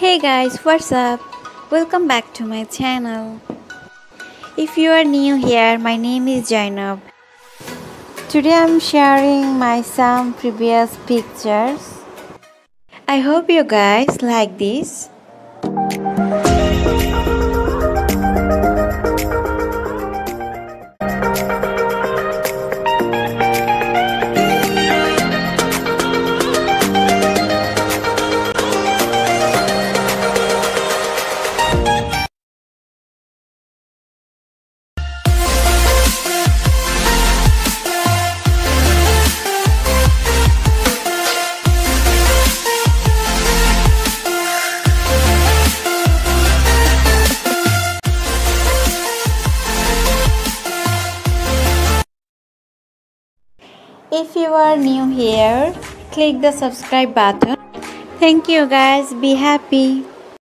Hey guys, what's up? Welcome back to my channel. If you are new here, my name is Joynab. Today I'm sharing my some previous pictures. I hope you guys like this. If you are new here, click the subscribe button. Thank you guys. Be happy.